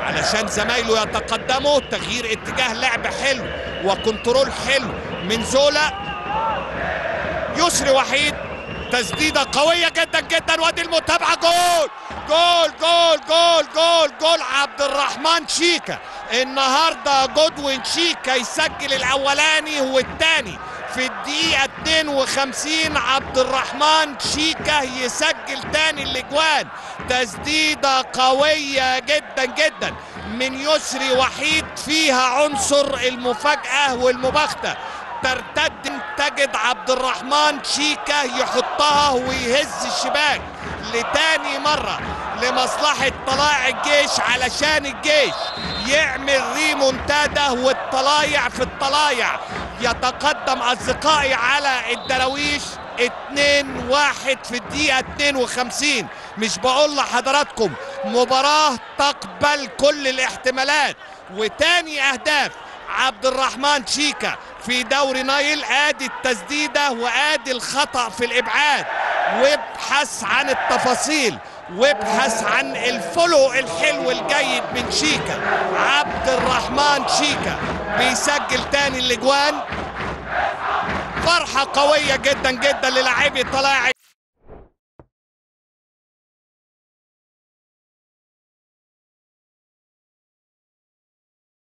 علشان زمايله يتقدموا. تغيير اتجاه لعب حلو و control حلو. من زولا يسري وحيد. تسديدة قوية جدا جدا. وادي المتابعة. جول! جول! جول! جول! جول! جول! عبد الرحمن شيكا. النهارده جودوين شيكا يسجل الأولاني والثاني في الدقيقة 52 عبد الرحمن شيكا يسجل تاني الأجوان. تسديدة قوية جدا جدا. من يسري وحيد فيها عنصر المفاجأة والمباغتة ترتد تجد عبد الرحمن شيكا يحطها ويهز الشباك لتاني مرة لمصلحة طلائع الجيش علشان الجيش. يعمل ريمونتادا والطلايع في الطلايع. يتقدم أصدقائي على الدراويش 2 واحد في الدقيقة 52 مش بقول لحضراتكم مباراة تقبل كل الاحتمالات. وتاني أهداف عبد الرحمن شيكا في دوري نايل. آدي التسديدة وآدي الخطأ في الإبعاد. وابحث عن التفاصيل وابحث عن الفولو الحلو الجيد من شيكا عبد الرحمن شيكا بيسجل تاني الأجوان. فرحة قوية جدا جدا للاعبي طلائع